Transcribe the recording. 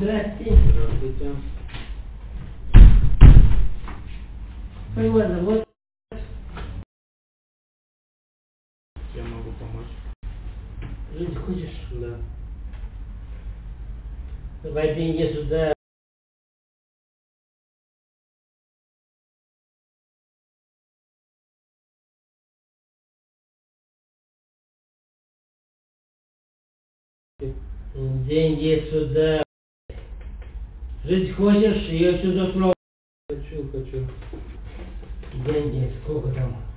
Здравствуйте. Как вас зовут? Чем могу помочь? Жить хочешь? Да. Давай деньги сюда. Деньги сюда. Жить хочешь? Я сюда снова. Хочу, хочу. Деньги, сколько там?